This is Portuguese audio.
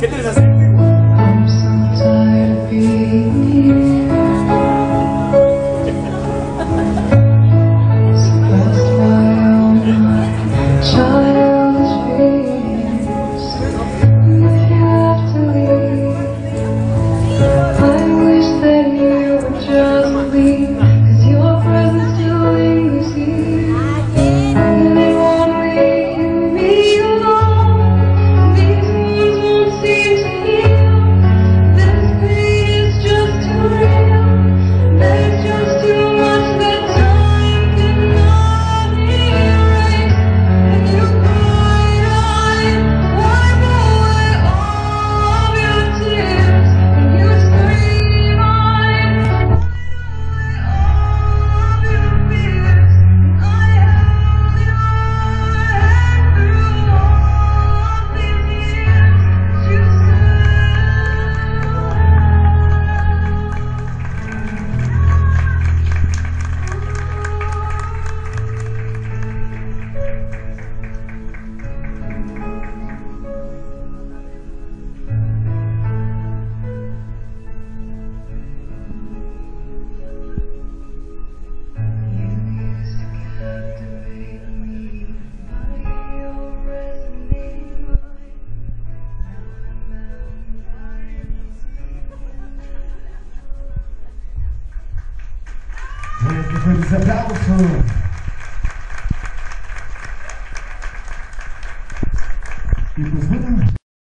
¿Qué te les hace? Fortes aplausos. E pues bueno,